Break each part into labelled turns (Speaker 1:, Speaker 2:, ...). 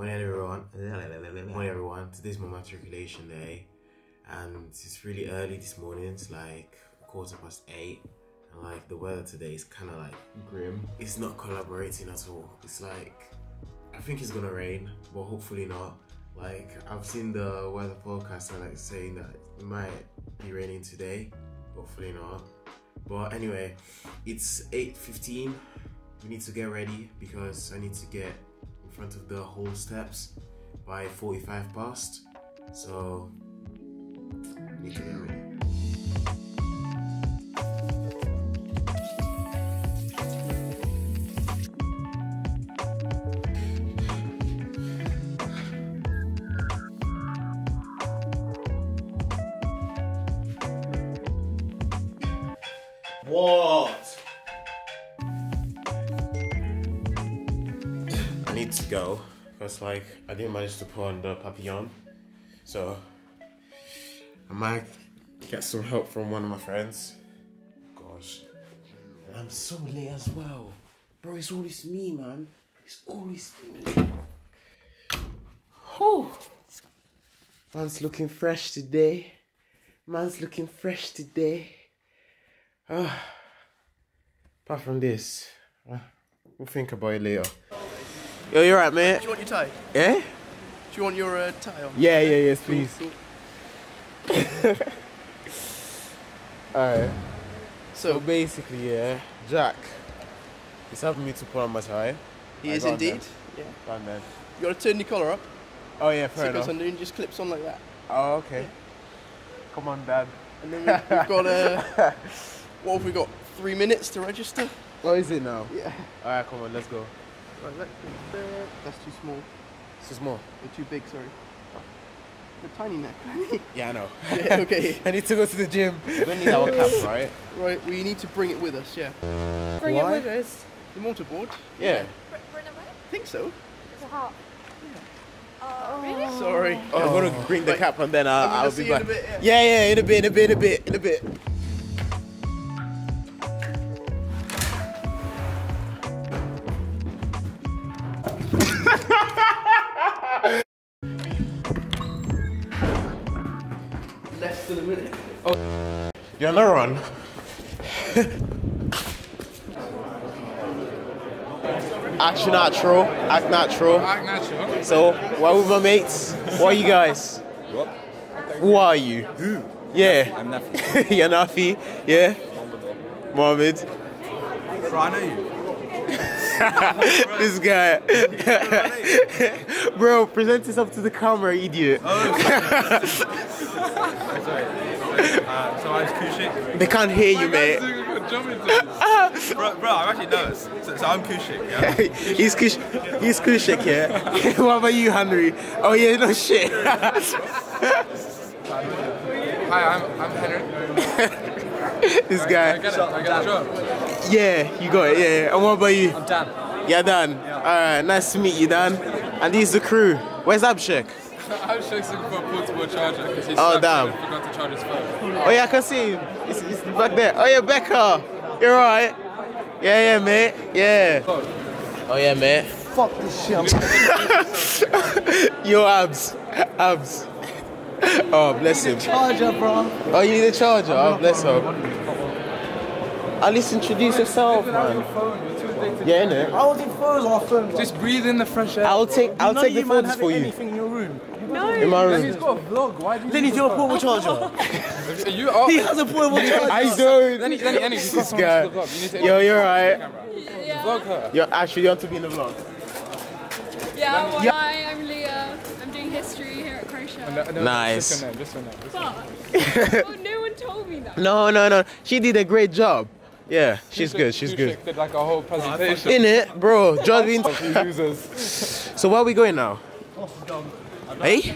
Speaker 1: Morning everyone. Morning everyone. Today's my matriculation day, and it's really early this morning. It's like quarter past eight, and like the weather today is kind of like grim. It's not collaborating at all. It's like I think it's gonna rain, but hopefully not. Like I've seen the weather forecast and like saying that it might be raining today. Hopefully not. But anyway, it's 8:15. We need to get ready because I need to get in front of the whole steps by 45 past. So need to get ready. What? Need to go because like I didn't manage to put on the papillon, so I might get some help from one of my friends. Gosh, and I'm so late as well, bro. It's always me, man. It's always me. Whew. Man's looking fresh today. Man's looking fresh today. Ah, apart from this, uh, we'll think about it later. Yo, you're right, mate.
Speaker 2: Do you want your tie?
Speaker 1: Yeah?
Speaker 2: Do you want your uh, tie on?
Speaker 1: Yeah, yeah, yes, please. Alright. So
Speaker 2: So
Speaker 1: basically, yeah, Jack is helping me to put on my tie.
Speaker 2: he
Speaker 1: I
Speaker 2: is indeed. Yeah.
Speaker 1: Done then.
Speaker 2: You got to turn your collar up.
Speaker 1: Oh yeah,
Speaker 2: So
Speaker 1: fair
Speaker 2: goes
Speaker 1: enough.
Speaker 2: and just clips on like that.
Speaker 1: Oh okay. Come on, Dad.
Speaker 2: And then we- we've got uh, what have we got? Three minutes to register.
Speaker 1: What is it now?
Speaker 2: Yeah.
Speaker 1: Alright, come on, let's go.
Speaker 2: Right, that, there. That's too small.
Speaker 1: This is more.
Speaker 2: Or too big. Sorry. The tiny neck.
Speaker 1: Yeah, I know.
Speaker 2: yeah, okay.
Speaker 1: I need to go to the gym. We don't need our cap, right?
Speaker 2: Right. We need to bring it with us. Yeah.
Speaker 3: Bring
Speaker 1: Why?
Speaker 3: it with us.
Speaker 2: The mortarboard.
Speaker 1: Yeah. Bring it with?
Speaker 2: I think so.
Speaker 3: It's a heart. Oh. oh, really?
Speaker 2: Sorry.
Speaker 1: I'm gonna oh. bring the
Speaker 2: Right.
Speaker 1: cap and then I'll,
Speaker 2: I'm gonna
Speaker 1: I'll be back.
Speaker 2: bit, yeah.
Speaker 1: yeah, yeah, in a bit, in a bit, in a bit, in a bit. You're on the run. Act natural. Act natural.
Speaker 4: Act natural.
Speaker 1: So, what with my mates? What are you guys?
Speaker 4: What?
Speaker 1: Who are you?
Speaker 4: Who?
Speaker 1: Yeah.
Speaker 4: I'm Nafi.
Speaker 1: You're Nafi. Yeah. Mohammed.
Speaker 4: Bro, I know you.
Speaker 1: this guy. Bro, present yourself to the camera, idiot.
Speaker 4: Sorry. Uh, so I'm Kushik.
Speaker 1: They can't hear you, mate.
Speaker 4: Bro, bro, I'm actually nervous. So, so I'm Kushik, yeah?
Speaker 1: he's Kush, he's Kushik, yeah. what about you, Henry? Oh yeah, no shit.
Speaker 4: Hi, I'm, I'm Henry.
Speaker 1: this guy.
Speaker 4: I get it. I get the.
Speaker 1: Yeah, you got it. Yeah. yeah. And what about you?
Speaker 4: I'm Dan.
Speaker 1: Yeah, Dan. All right, nice to meet you, Dan. And this is the crew. Where's Abshek?
Speaker 4: I'm just looking for a portable charger because he's
Speaker 1: Oh, damn.
Speaker 4: and forgot to charge his phone.
Speaker 1: Oh yeah, I can see him. He's, he's back there. Oh yeah, Becca. You're right. Yeah, yeah, mate. Yeah. Oh yeah, mate.
Speaker 2: Fuck this shit.
Speaker 1: Yo, abs, abs. Oh, bless him.
Speaker 2: Charger, bro.
Speaker 1: Oh, you need a charger. Oh, bless him. At least introduce yourself, man. Yeah, innit?
Speaker 5: I was in photos on my phone.
Speaker 4: Just breathe in the fresh air.
Speaker 1: I'll take, I'll take the photos for you
Speaker 5: anything in your room.
Speaker 1: in my
Speaker 4: He's
Speaker 1: room.
Speaker 4: got a vlog. Why do you?
Speaker 5: Then he's your portable charger.
Speaker 4: You? Oh,
Speaker 5: he has a portable charger.
Speaker 1: I don't.
Speaker 4: Then he, then he, then he's got
Speaker 1: This
Speaker 4: someone
Speaker 1: guy.
Speaker 4: to vlog. You need to
Speaker 1: Yo, you're right.
Speaker 3: Yeah.
Speaker 4: vlog her.
Speaker 1: You're actually you want to be in the vlog.
Speaker 3: Yeah, well,
Speaker 1: Yeah.
Speaker 3: hi, I'm Leah. I'm doing history here at Croatia.
Speaker 1: Uh, nice.
Speaker 4: Just her name. Just her name. Just her
Speaker 3: But oh, no one told me that.
Speaker 1: No, no, no. She did a great job. Yeah, she's good. She's good.
Speaker 4: Did like a whole presentation.
Speaker 1: In it, bro. Jordan.
Speaker 4: Few users.
Speaker 1: So where are we going now? Hey?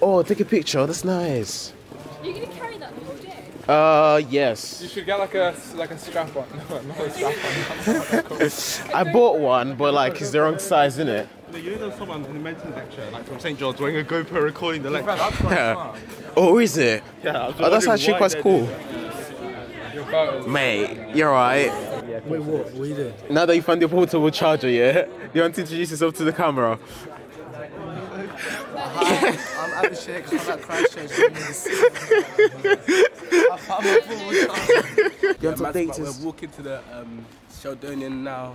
Speaker 1: Oh, take a picture. That's nice.
Speaker 3: You're gonna carry that the whole day?
Speaker 1: Uh, yes.
Speaker 4: You should get like a like a strap on. No, not a strap on.
Speaker 1: I bought one, but like it's the wrong size, isn't it?
Speaker 5: You know there's someone in the mental lecture, like from St. George, wearing a GoPro recording the lecture.
Speaker 4: That's quite
Speaker 1: Yeah.
Speaker 4: smart.
Speaker 1: Oh, is it?
Speaker 5: Yeah, I was
Speaker 1: Oh, that's
Speaker 5: wondering
Speaker 1: actually
Speaker 5: why
Speaker 1: quite cool.
Speaker 5: did that.
Speaker 4: Your photos.
Speaker 1: Mate, you're right.
Speaker 5: Yeah,
Speaker 6: Wait, what? What are you doing?
Speaker 1: Now that you found your portable charger, yeah, you want to introduce yourself to the camera?
Speaker 6: I'm at the shake, I'm at Christ Church. I found my portable charger.
Speaker 1: You want to
Speaker 6: Man,
Speaker 1: update?
Speaker 6: We're walking to the um, Sheldonian now.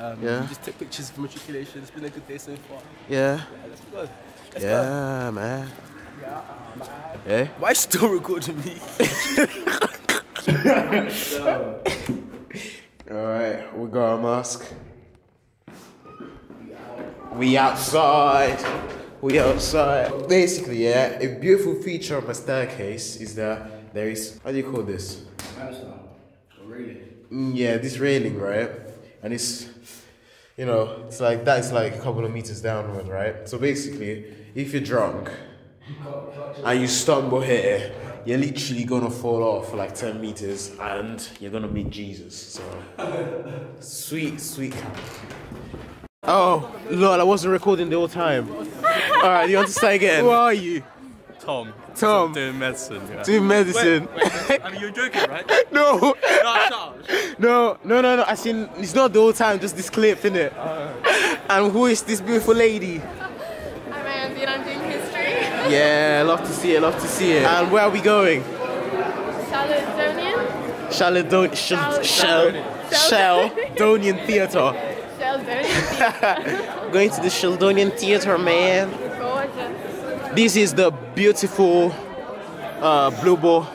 Speaker 6: Um,
Speaker 1: Yeah.
Speaker 6: We just took pictures for matriculation. It's been a good day so far.
Speaker 1: Yeah,
Speaker 6: Yeah, let's go. Let's go.
Speaker 1: yeah, man. Yeah.
Speaker 6: Why still recording me?
Speaker 1: All right, we got our mask. We outside. We outside. Basically, yeah, a beautiful feature of my staircase is that there is how do you call this? Railing. yeah, this railing, right? And it's, you know, it's like that's like a couple of meters downward, right? So basically, if you're drunk and you stumble here, you're literally gonna fall off like 10 meters and you're gonna meet Jesus. So, sweet, sweet. Oh, Lord, I wasn't recording the whole time. Alright, you want to start again? Who are you?
Speaker 4: Tom.
Speaker 1: Tom.
Speaker 4: Doing medicine. Yeah.
Speaker 1: Doing medicine.
Speaker 4: I mean, you're joking, right?
Speaker 1: no,
Speaker 4: no,
Speaker 1: no, no, no, no. I seen it's not the whole time, just this clip, innit? Oh. And who is this beautiful lady?
Speaker 3: I'm Andy and I'm doing history.
Speaker 1: Yeah, love to see it, love to see it. And where are we going?
Speaker 3: Caledonian?
Speaker 1: Shaledon- Shell, Shell,
Speaker 3: Shell-
Speaker 1: Sheldonian Theatre.
Speaker 3: Sheldonian. Theatre.
Speaker 1: Going to the Sheldonian Theatre, man.
Speaker 3: Gorgeous.
Speaker 1: This is the beautiful uh, Blue Ball.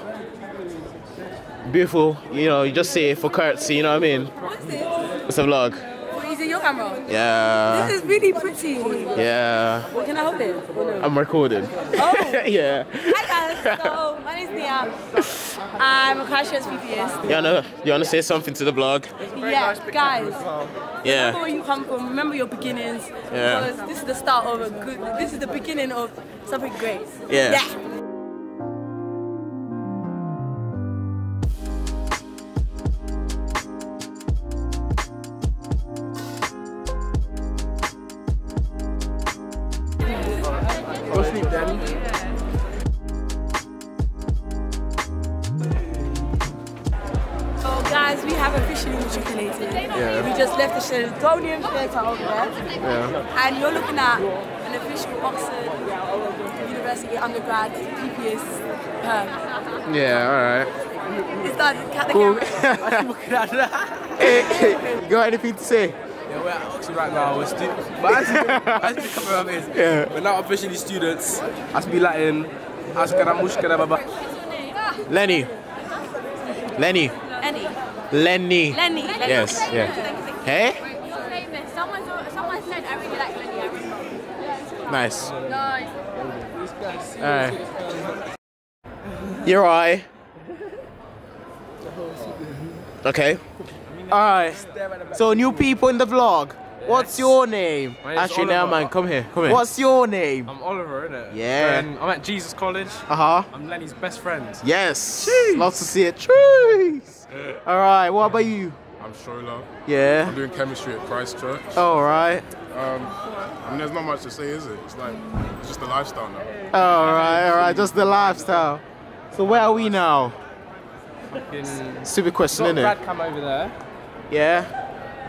Speaker 1: Beautiful, you know, you just say it for courtesy, you know what I mean?
Speaker 7: What's this?
Speaker 1: It's a vlog.
Speaker 7: What, is it your camera?
Speaker 1: Yeah,
Speaker 7: This is really pretty.
Speaker 1: yeah.
Speaker 7: What can I hold it? Or no?
Speaker 1: I'm recording.
Speaker 7: Oh.
Speaker 1: yeah.
Speaker 7: Hi guys, so my name's Nia. I'm a Christ Church PPS.
Speaker 1: You wanna, you wanna say something to the blog?
Speaker 7: Yeah, guys, remember
Speaker 1: Yeah.
Speaker 7: where you come from, remember your beginnings.
Speaker 1: Yeah.
Speaker 7: Because this is the start of a good, this is the beginning of something great.
Speaker 1: Yeah.
Speaker 7: Yeah. Guys, we have officially matriculated.
Speaker 1: Yeah.
Speaker 7: We just left the Sheldonian Theatre over there.
Speaker 1: Yeah.
Speaker 7: And you're looking at an official Oxford University undergrad PPS perm.
Speaker 1: Yeah, alright.
Speaker 7: Is that Cut the
Speaker 1: Cool.
Speaker 7: camera.
Speaker 1: you got anything to say?
Speaker 6: Yeah, we're at Oxford right now. We're stu- but as, as we come around is,
Speaker 1: Yeah.
Speaker 6: we're now officially students. As we Latin, Askaramushkara Baba.
Speaker 1: Lenny. Lenny.
Speaker 3: Lenny.
Speaker 1: Lenny.
Speaker 3: Lenny.
Speaker 1: Yes, yeah. Hey?
Speaker 3: Famous. Someone, someone said I really like Lenny. I really
Speaker 1: Nice.
Speaker 3: Nice.
Speaker 1: Alright. You're right. Okay. Alright. So new people in the vlog. What's your name?
Speaker 5: My name's
Speaker 1: Actually, now man, come here. Come here. What's your name?
Speaker 5: I'm Oliver, innit?
Speaker 1: Yeah.
Speaker 5: And I'm at Jesus College.
Speaker 1: Uh huh.
Speaker 5: I'm Lenny's best friend.
Speaker 1: Yes. Love to see it. Trees. All right. What about you?
Speaker 8: I'm Shola.
Speaker 1: Yeah.
Speaker 8: I'm doing chemistry at Christ Church.
Speaker 1: All right.
Speaker 8: Um, I mean, there's not much to say, is it? It's like, it's just the lifestyle now.
Speaker 1: All right. All right. Just the lifestyle. So where are we now?
Speaker 5: Fucking-
Speaker 1: Stupid question,
Speaker 5: Got
Speaker 1: innit?
Speaker 5: Brad come over there.
Speaker 1: Yeah.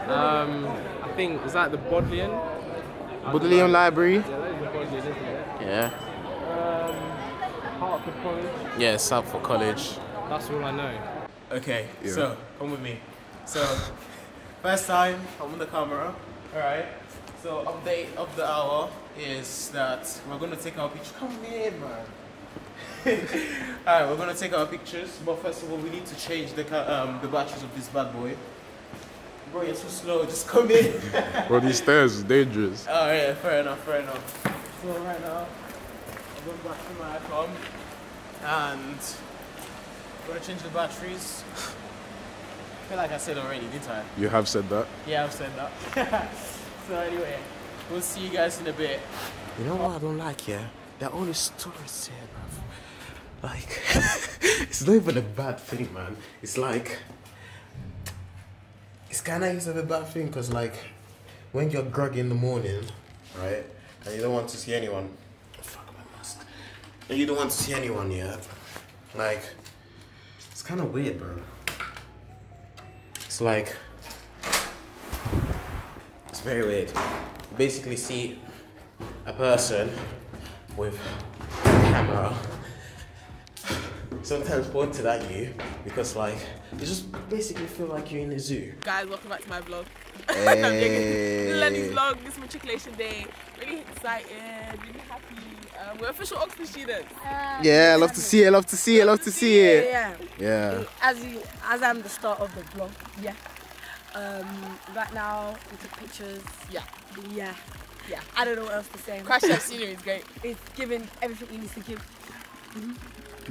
Speaker 5: Um, I think is that the Bodleian?
Speaker 1: Bodleian Library.
Speaker 5: Yeah, that is the Bodleian, isn't it?
Speaker 1: Yeah.
Speaker 5: Um, Hertford College.
Speaker 1: Yeah. South for college.
Speaker 5: That's all I know.
Speaker 1: Okay, so come with me. So, first time I'm on the camera. Alright. So, update of the hour is that we're gonna take our pictures. Come in, man. Alright, we're gonna take our pictures, but first of all, we need to change the um, the batteries of this bad boy. Bro, you're too slow. Just come in.
Speaker 8: Bro, these stairs is dangerous.
Speaker 1: Oh yeah, fair enough, fair enough. So right now, I'm going back to my com and I'm gonna change the batteries. I feel like I said already, didn't I?
Speaker 8: You have said that.
Speaker 1: Yeah, I've said that. so anyway, we'll see you guys in a bit. You know what I don't like yeah? There are always tourists here, bruv. Like, it's not even a bad thing, man. It's like, it's kind of of a bad thing because, like, when you're groggy in the morning, right, and you don't want to see anyone, fuck my mask, and you don't want to see anyone yet, like, it's kind of weird, bro.
Speaker 9: It's like it's very weird. You basically see a person with a camera sometimes pointed at you because like you just basically feel like you're in a zoo.
Speaker 7: Guys, welcome back to my vlog. I'm joking. Lenny's vlog, this matriculation day. Really excited, really happy. Um, we're official Oxford students.
Speaker 1: Yeah, I love to see it, I love to see it, I love to see it.
Speaker 7: Yeah.
Speaker 1: Yeah.
Speaker 7: As you, as I'm the start of the vlog. Yeah. Um, right now we took pictures. Yeah. Yeah. Yeah. I don't know what else to say.
Speaker 6: Crash Test scenery is great.
Speaker 7: It's giving everything we need to give.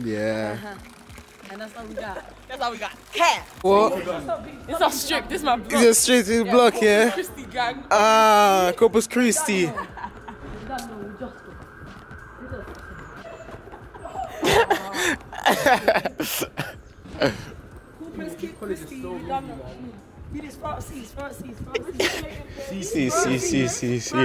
Speaker 1: Yeah.
Speaker 7: Uh-huh. And that's all we got.
Speaker 6: That's all we got.
Speaker 7: Hair.
Speaker 1: What?
Speaker 6: It's not strict. This is my
Speaker 1: Is
Speaker 6: vlog.
Speaker 1: it straight to the block, yeah?
Speaker 6: Christy gang.
Speaker 1: Ah, Corpus Christi. See, see, see, see, see.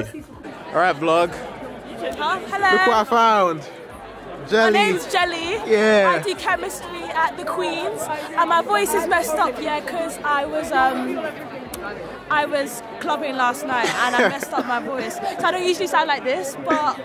Speaker 1: Alright, vlog.
Speaker 7: Huh?
Speaker 1: Look
Speaker 7: Hello.
Speaker 1: what I found.
Speaker 7: My
Speaker 1: Jelly.
Speaker 7: name's Jelly.
Speaker 1: Yeah.
Speaker 7: I do chemistry at the Queen's, and my voice is messed up, yeah, because I was um, I was clubbing last night and I messed up my voice. So I don't usually sound like this, but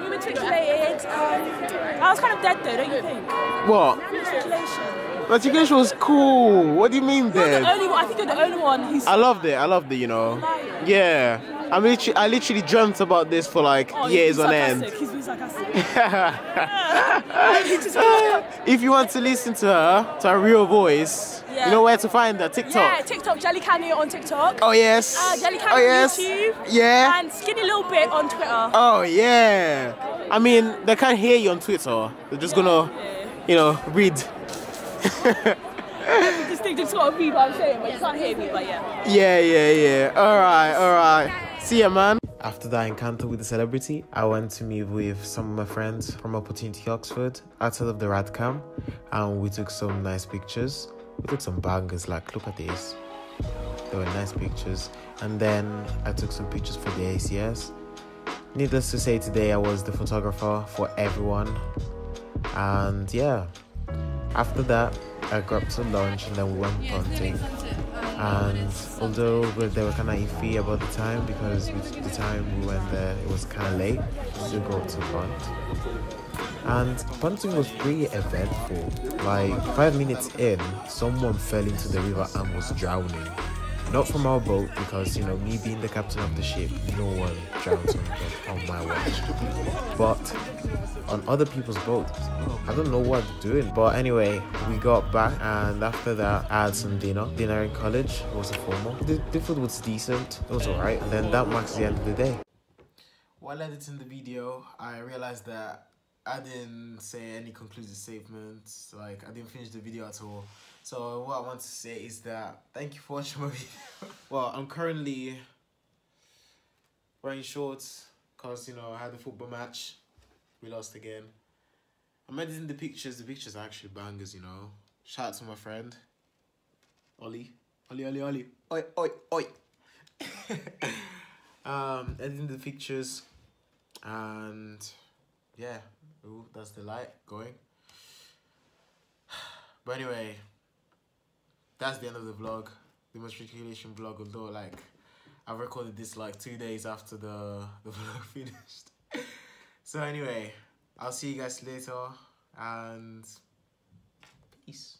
Speaker 7: we matriculated. Um, I was kind of dead though, don't you think?
Speaker 1: What?
Speaker 7: Matriculation.
Speaker 1: Matriculation was cool. What do you mean
Speaker 7: The only one. I think you're the only one who's.
Speaker 1: I loved it. I loved it, you know. Yeah. I literally, I literally dreamt about this for like
Speaker 7: Oh,
Speaker 1: years on end.
Speaker 7: He's being sarcastic.
Speaker 1: If you want to listen to her, to her real voice,
Speaker 7: Yeah.
Speaker 1: you know where to find her. TikTok.
Speaker 7: yeah, TikTok, Jelly Cameo on TikTok.
Speaker 1: Oh yes.
Speaker 7: Uh, Jelly
Speaker 1: oh yes.
Speaker 7: YouTube.
Speaker 1: Yeah.
Speaker 7: And Skinny Little Bit on Twitter.
Speaker 1: Oh yeah. I mean, they can't hear you on Twitter. They're just gonna, you know, read.
Speaker 7: Thing just got to read what I'm saying, but you can't hear me, but yeah.
Speaker 1: Yeah, yeah, yeah. All right, all right. See ya, man. After that encounter with the celebrity, I went to meet with some of my friends from Opportunity Oxford outside of the Radcam, and we took some nice pictures. We took some bangers, like look at this. They were nice pictures, and then I took some pictures for the ACS. Needless to say, today I was the photographer for everyone, and yeah. After that, I grabbed some lunch and then we went punting. And although they were kind of iffy about the time because the time we went there it was kind of late, we still got to punt. And punting was pretty eventful. Like five minutes in, someone fell into the river and was drowning. Not from our boat because you know me being the captain of the ship, no one drowns on, on my watch. But on other people's boats. I don't know what they're doing. But anyway, we got back and after that I had some dinner. Dinner in college was a formal. The, the food was decent. It was alright. And then that marks the end of the day. While editing the video, I realized that I didn't say any conclusive statements. Like I didn't finish the video at all. So what I want to say is that thank you for watching my video. well, I'm currently wearing shorts because you know I had a football match. We lost again. I'm editing the pictures. The pictures are actually bangers, you know. Shout out to my friend Ollie. Ollie, Ollie, Ollie. Oi, oi, oi. um, editing the pictures, and yeah, ooh, that's the light going. But anyway, that's the end of the vlog, the matriculation vlog. Although, like, I recorded this like two days after the the vlog finished. so anyway, I'll see you guys later, and peace.